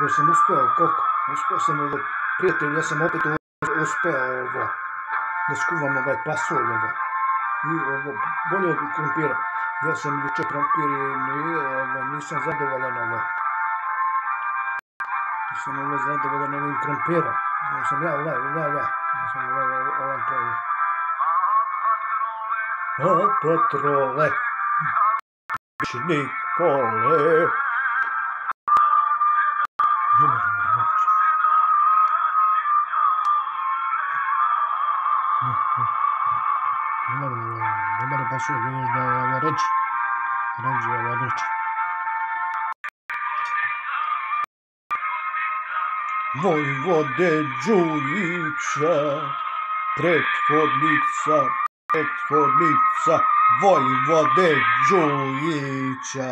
Jer sam uspeo, koliko? Uspeo sam ovo, prijatelj, ja sam opet uspeo ovo, da skuvam ovaj pasulj ovo. I ovo, bolje od krompira. Ja sam juče krompir i nisam zadovoljan ovo. Nisam ovo zadovoljan ovim krompirom. Ja sam ja, ovaj, ja, ja. Ja sam ovaj, ovaj pravi. A patrole, Nikole. Vojvode Đujića, prethodnica, prethodnica, Vojvode Đujića.